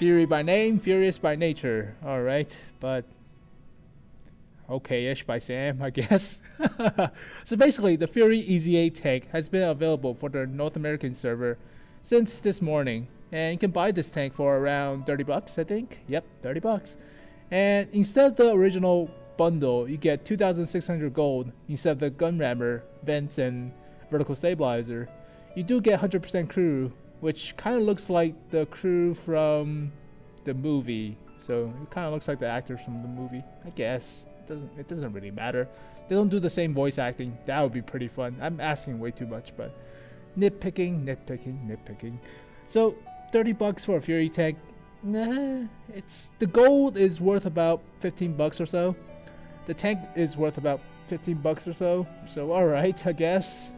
Fury by name, furious by nature. Alright, but okay-ish by Sahm, I guess. so basically, the Fury EZ8 tank has been available for the North American server since this morning. And you can buy this tank for around 30 bucks, I think. Yep, 30 bucks. And instead of the original bundle, you get 2,600 gold instead of the gun rammer, vents, and vertical stabilizer. You do get 100% crew, which kind of looks like the crew from the movie. So it kind of looks like the actors from the movie, I guess. It doesn't it doesn't really matter. They don't do the same voice acting. That would be pretty fun. I'm asking way too much, but nitpicking, nitpicking, nitpicking. So 30 bucks for a Fury tank. Nah, it's the gold is worth about 15 bucks or so. The tank is worth about 15 bucks or so. So alright, I guess.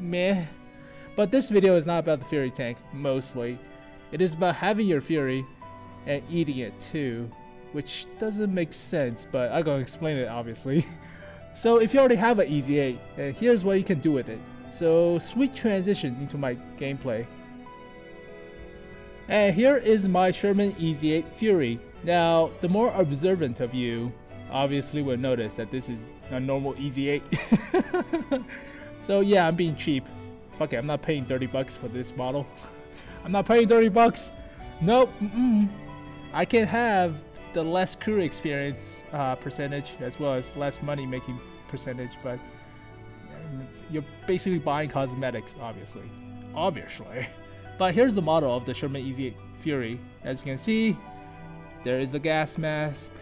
Meh. But this video is not about the Fury tank, mostly. It is about having your Fury and eating it too, which doesn't make sense, but I'm gonna explain it obviously. so if you already have an EZ8, uh, here's what you can do with it. So sweet transition into my gameplay. And here is my Sherman EZ8 Fury. Now, the more observant of you obviously will notice that this is a normal EZ8. so yeah, I'm being cheap. Fuck it, I'm not paying 30 bucks for this model. I'm not paying 30 bucks. Nope. Mm -mm. I can have the less crew experience uh, percentage as well as less money making percentage, but um, you're basically buying cosmetics, obviously. Obviously. But here's the model of the Sherman Easy Fury. As you can see, there is the gas mask.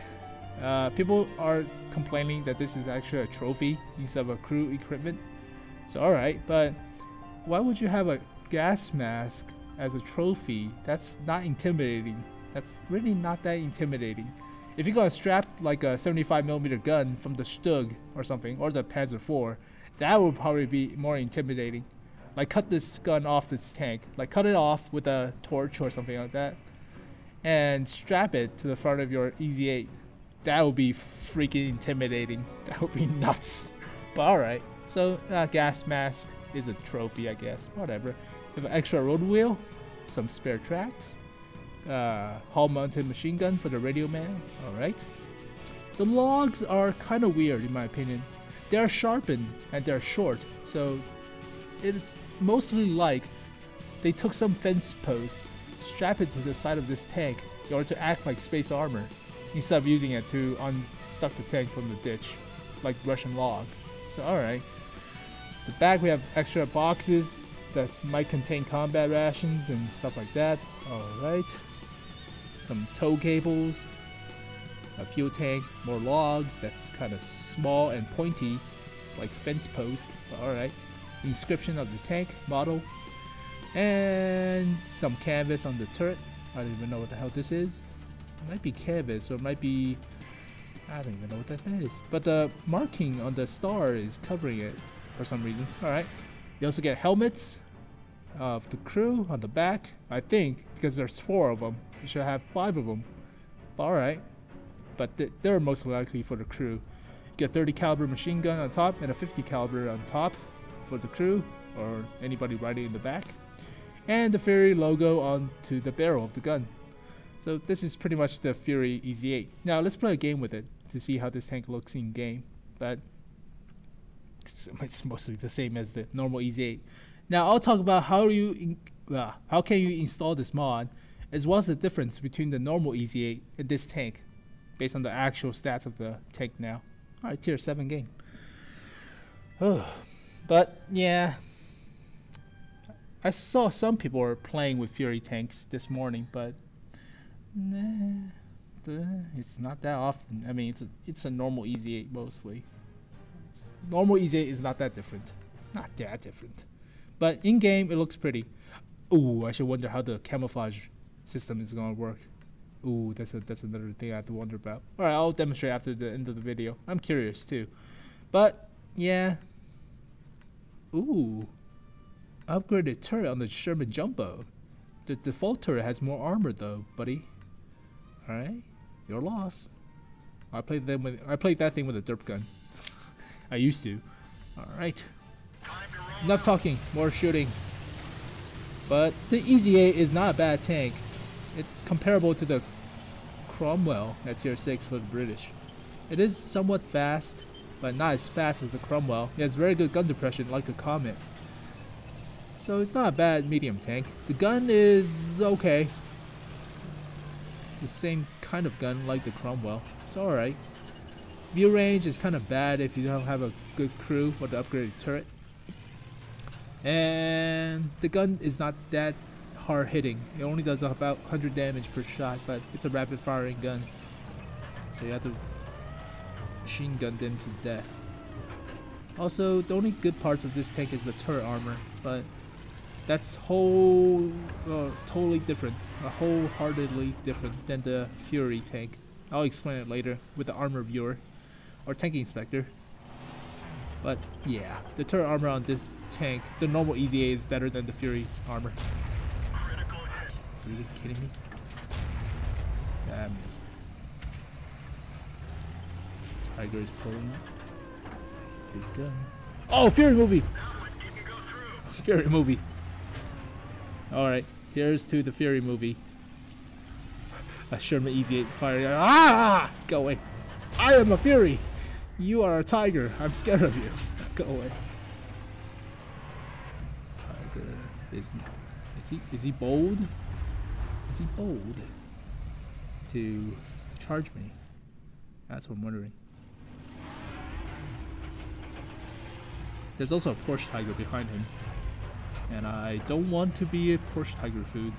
Uh, people are complaining that this is actually a trophy instead of a crew equipment. So alright, but why would you have a gas mask as a trophy? That's not intimidating. That's really not that intimidating. If you got a strap like a 75mm gun from the Stug or something, or the Panzer IV, that would probably be more intimidating. Like cut this gun off this tank. Like cut it off with a torch or something like that and strap it to the front of your EZ8 that would be freaking intimidating. That would be nuts. But alright so uh, gas mask is a trophy I guess. Whatever. Have an extra road wheel some spare tracks uh, hull mounted machine gun for the radio man alright the logs are kind of weird in my opinion they're sharpened and they're short so it's mostly like they took some fence post, strap it to the side of this tank in order to act like space armor, instead of using it to unstuck the tank from the ditch, like Russian logs. So alright. The back we have extra boxes that might contain combat rations and stuff like that. Alright. Some tow cables, a fuel tank, more logs that's kind of small and pointy, like fence post. Alright inscription of the tank model, and some canvas on the turret. I don't even know what the hell this is. It might be canvas or it might be... I don't even know what that is. But the marking on the star is covering it for some reason. Alright. You also get helmets of the crew on the back. I think, because there's four of them. You should have five of them. Alright. But th they're most likely for the crew. You get 30 caliber machine gun on top and a 50 caliber on top for the crew or anybody riding in the back, and the Fury logo onto the barrel of the gun. So this is pretty much the Fury EZ8. Now let's play a game with it to see how this tank looks in game, but it's, it's mostly the same as the normal EZ8. Now I'll talk about how you uh, how can you install this mod, as well as the difference between the normal EZ8 and this tank, based on the actual stats of the tank now. Alright, tier 7 game. But yeah, I saw some people were playing with Fury tanks this morning, but nah, it's not that often. I mean, it's a, it's a normal EZ8 mostly. Normal EZ8 is not that different, not that different. But in game, it looks pretty. Ooh, I should wonder how the camouflage system is gonna work. Ooh, that's a that's another thing I have to wonder about. All right, I'll demonstrate after the end of the video. I'm curious too, but yeah, Ooh. Upgraded turret on the Sherman Jumbo. The default turret has more armor though, buddy. Alright. Your loss. I played them with I played that thing with a derp gun. I used to. Alright. Enough talking, more shooting. But the EZ8 is not a bad tank. It's comparable to the Cromwell at tier 6 for the British. It is somewhat fast, but not as fast as the Cromwell. It has very good gun depression like the Comet. So it's not a bad medium tank. The gun is okay. The same kind of gun like the Cromwell. It's alright. View range is kind of bad if you don't have a good crew or the upgraded turret. And the gun is not that hard hitting. It only does about 100 damage per shot, but it's a rapid firing gun. So you have to machine gun them to death. Also, the only good parts of this tank is the turret armor, but that's whole uh, totally different, uh, wholeheartedly different than the Fury tank. I'll explain it later with the armor viewer or tank inspector. But yeah, the turret armor on this tank, the normal EZ8 is better than the Fury armor. Are you kidding me? Missed. Tiger is pulling up. It's a big gun. Oh, Fury movie! Fury movie. Alright, here's to the Fury movie. A Sherman Easy 8 fire. Ah! Go away. I am a Fury! You are a tiger. I'm scared of you. Go away. Tiger is is he is he bold? Is he bold to charge me? That's what I'm wondering. There's also a Porsche Tiger behind him. And I don't want to be a Porsche Tiger food.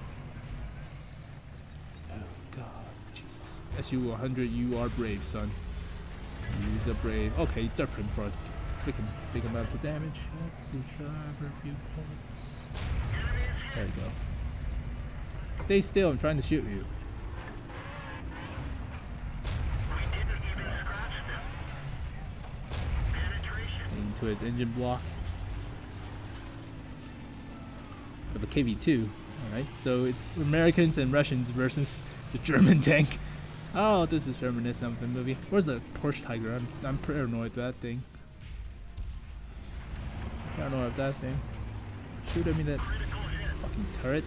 Oh god, Jesus. SU-100, you are brave, son. Use a brave. Okay, derp him for a freaking big amounts of damage. Let's see, driver viewports. There you go. Stay still, I'm trying to shoot you. Into his engine block. Of a KV-2. Alright, so it's Americans and Russians versus the German tank. Oh, this is reminiscent of the movie. Where's the Porsche Tiger? I'm, I'm paranoid of that thing. Paranoid of that thing. Shoot at me that fucking turret.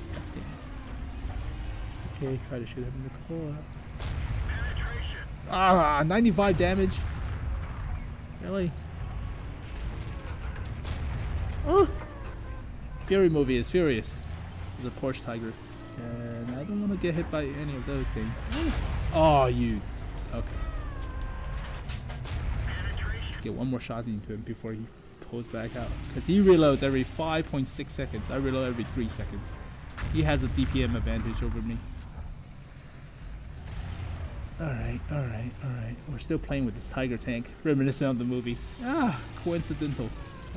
Okay, try to shoot him in the core. Ah, 95 damage. Really? Oh! Fury movie is furious. There's a Porsche Tiger. And I don't want to get hit by any of those things. Oh, you. Okay. Get one more shot into him before he pulls back out. Because he reloads every 5.6 seconds. I reload every 3 seconds. He has a DPM advantage over me. Alright, alright, alright. We're still playing with this tiger tank. Reminiscent of the movie. Ah, coincidental.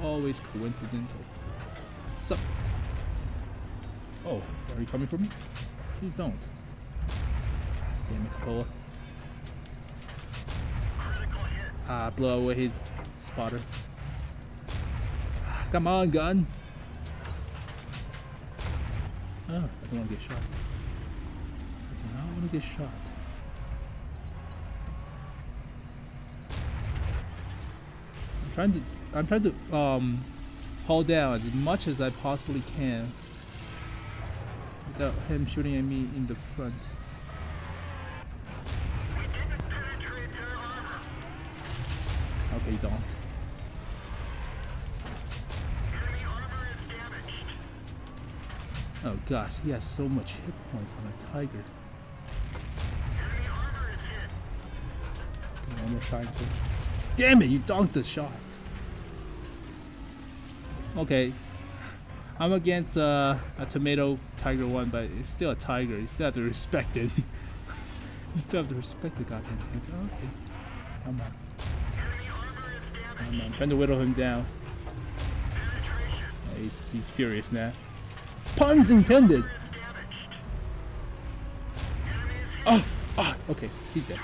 Always coincidental. So. Oh, are you coming for me? Please don't. Damn it, Coppola. Ah, blow away his spotter. Come on, gun. Oh, I don't want to get shot. I do not want to get shot. I'm trying to. I'm trying to um hold down as much as I possibly can without him shooting at me in the front. Okay, don't. Oh gosh, he has so much hit points on a tiger. One more. Damn it, you donked the shot. Okay. I'm against uh, a tomato tiger one, but it's still a tiger. You still have to respect it. you still have to respect the goddamn tank. Okay. Come on. Come on. trying to whittle him down. He's, he's furious now. Puns intended! Oh! Oh! Okay, he's dead.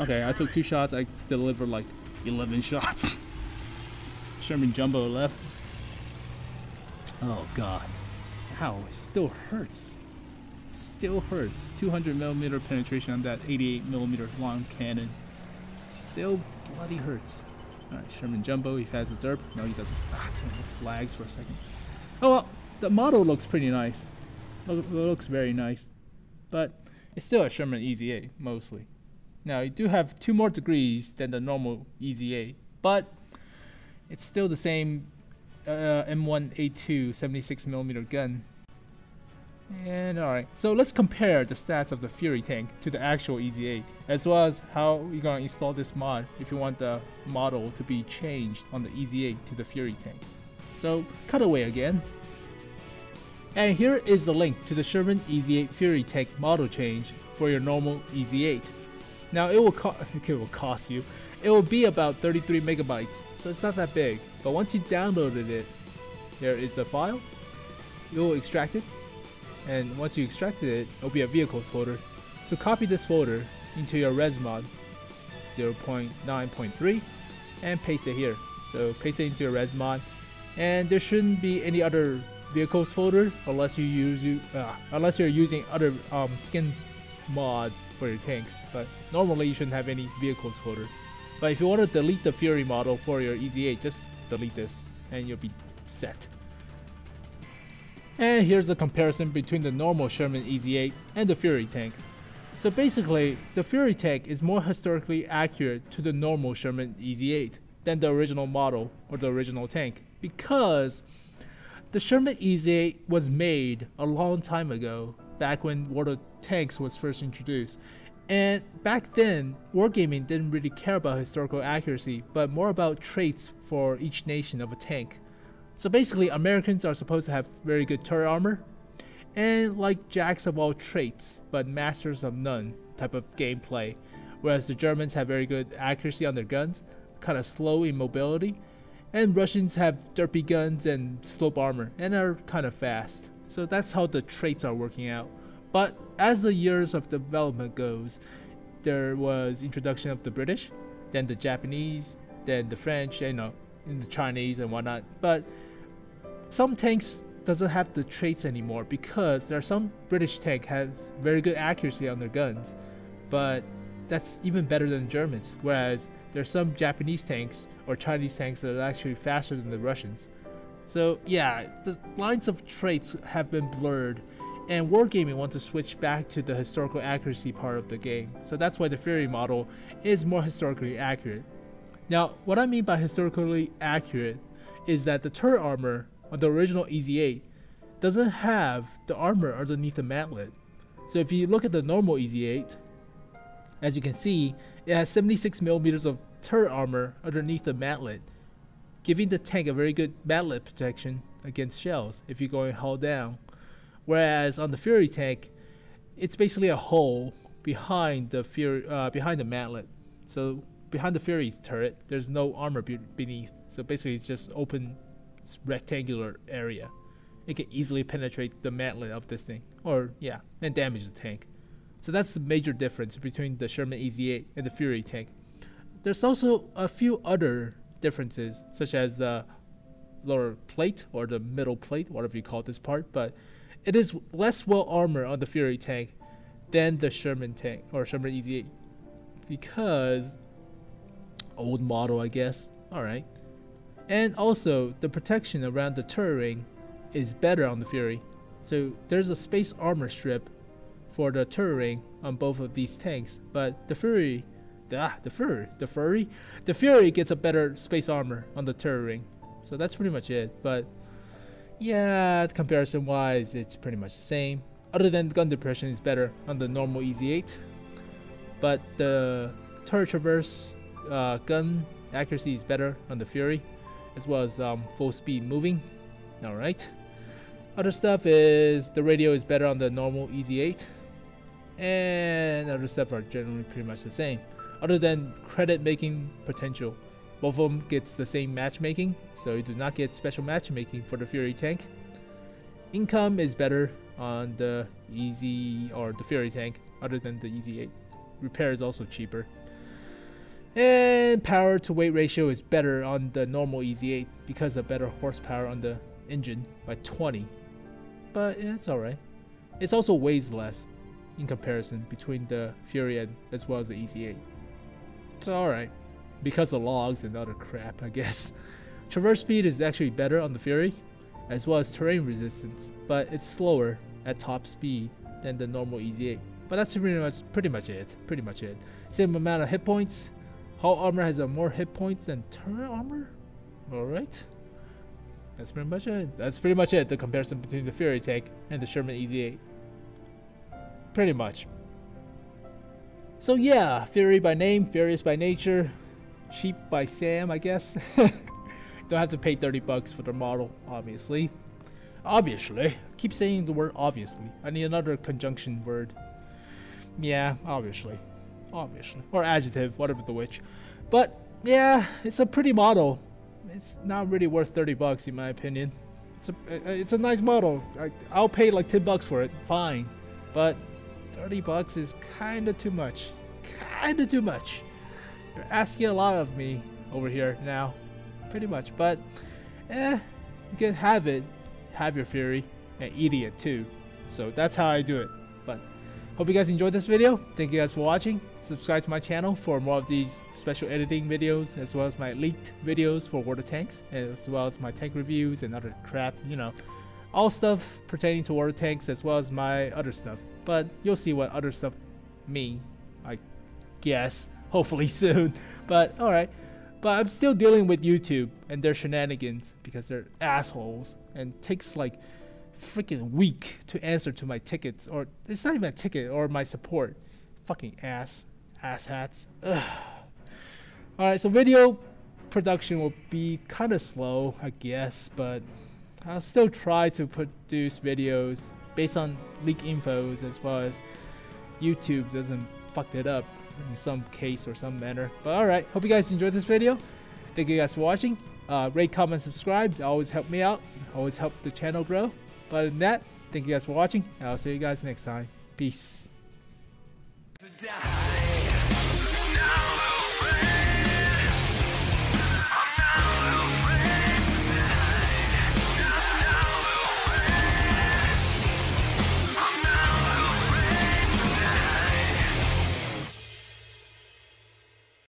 Okay, I took two shots. I delivered like 11 shots. Sherman Jumbo left. Oh god. Ow, it still hurts. Still hurts. 200 millimeter penetration on that 88 millimeter long cannon. Still bloody hurts. Alright, Sherman Jumbo, he has a derp. No, he doesn't. Ah, damn it. Lags for a second. Oh well, the model looks pretty nice. Look, looks very nice, but it's still a Sherman Easy 8 mostly. Now you do have two more degrees than the normal Easy 8, but it's still the same uh, M1A2 76mm gun. And alright, so let's compare the stats of the Fury tank to the actual Easy 8, as well as how you're gonna install this mod if you want the model to be changed on the Easy 8 to the Fury tank. So, cutaway again. And here is the link to the Sherman Easy 8 Fury tank model change for your normal Easy 8. Now it will, it will cost you, it will be about 33 megabytes, so it's not that big. But once you downloaded it, there is the file. You'll extract it, and once you extracted it, it'll be a vehicles folder. So copy this folder into your ResMod 0.9.3 and paste it here. So paste it into your ResMod, and there shouldn't be any other vehicles folder unless you use uh, unless you're using other um, skin mods for your tanks. But normally you shouldn't have any vehicles folder. But if you want to delete the Fury model for your 8, just delete this and you'll be set. And here's the comparison between the normal Sherman Easy 8 and the Fury tank. So basically, the Fury tank is more historically accurate to the normal Sherman Easy 8 than the original model or the original tank because the Sherman Easy 8 was made a long time ago, back when of Tanks was first introduced. And back then, wargaming didn't really care about historical accuracy, but more about traits for each nation of a tank. So basically, Americans are supposed to have very good turret armor, and like jacks of all traits, but masters of none type of gameplay. Whereas the Germans have very good accuracy on their guns, kind of slow in mobility, and Russians have derpy guns and slope armor, and are kind of fast. So that's how the traits are working out. But as the years of development goes, there was introduction of the British, then the Japanese, then the French, you know, and the Chinese and whatnot. But some tanks doesn't have the traits anymore because there are some British tank have very good accuracy on their guns, but that's even better than Germans. Whereas there are some Japanese tanks or Chinese tanks that are actually faster than the Russians. So yeah, the lines of traits have been blurred, and Wargaming wants to switch back to the historical accuracy part of the game. So that's why the Fury model is more historically accurate. Now, what I mean by historically accurate is that the turret armor on the original Easy 8 doesn't have the armor underneath the mantlet. So if you look at the normal Easy 8, as you can see, it has 76 millimeters of turret armor underneath the mantlet, giving the tank a very good mantlet protection against shells if you're going hull down. Whereas on the Fury tank, it's basically a hole behind the Fury, uh, behind the mantlet. So behind the Fury turret, there's no armor be beneath. So basically, it's just open rectangular area. It can easily penetrate the mantlet of this thing, or yeah, and damage the tank. So that's the major difference between the Sherman Easy 8 and the Fury tank. There's also a few other differences, such as the lower plate or the middle plate, whatever you call this part, but it is less well armored on the Fury tank than the Sherman tank or Sherman Easy 8 because old model, I guess. All right. And also, the protection around the turret ring is better on the Fury. So there's a space armor strip for the turret ring on both of these tanks, but the Fury, ah, the Fury, the Fury, the Fury gets a better space armor on the turret ring. So that's pretty much it. But yeah, comparison wise, it's pretty much the same. Other than gun depression is better on the normal Easy 8, but the turret traverse uh, gun accuracy is better on the Fury as well as um, full speed moving. Alright. Other stuff is the radio is better on the normal Easy 8. And other stuff are generally pretty much the same. Other than credit making potential. Both of them gets the same matchmaking, so you do not get special matchmaking for the Fury tank. Income is better on the Easy or the Fury tank, other than the Easy 8. Repair is also cheaper. And power to weight ratio is better on the normal Easy 8 because of better horsepower on the engine by 20. But it's alright. It also weighs less in comparison between the Fury and as well as the Easy 8. It's alright. Because of logs and other crap, I guess. Traverse speed is actually better on the Fury, as well as terrain resistance, but it's slower at top speed than the normal Easy 8. But that's pretty much pretty much it. Pretty much it. Same amount of hit points. Hull armor has a more hit points than turret armor. All right. That's pretty much it. That's pretty much it. The comparison between the Fury tank and the Sherman Easy 8. Pretty much. So yeah, Fury by name, Furious by nature, cheap by Sahm, I guess. Don't have to pay 30 bucks for the model, obviously. Obviously. Keep saying the word obviously. I need another conjunction word. Yeah, obviously. Obviously. Or adjective, whatever the which. But yeah, it's a pretty model. It's not really worth 30 bucks in my opinion. It's a it's a nice model. I, I'll pay like 10 bucks for it. Fine. But 30 bucks is kind of too much. Kind of too much. You're asking a lot of me over here now. Pretty much. But eh, you can have it. Have your Fury and it too. So that's how I do it. But hope you guys enjoyed this video. Thank you guys for watching. Subscribe to my channel for more of these special editing videos as well as my leaked videos for water tanks as well as my tank reviews and other crap, you know. All stuff pertaining to water tanks as well as my other stuff. But you'll see what other stuff mean, I guess, hopefully soon. But alright. But I'm still dealing with YouTube and their shenanigans because they're assholes and takes like freaking week to answer to my tickets or it's not even a ticket or my support. Fucking ass ass hats. Alright, so video production will be kind of slow, I guess, but I'll still try to produce videos based on leak infos as well as YouTube doesn't fuck it up in some case or some manner. But alright, hope you guys enjoyed this video. Thank you guys for watching. Uh, rate, comment, subscribe. always help me out. Always help the channel grow. But than that, thank you guys for watching. I'll see you guys next time. Peace.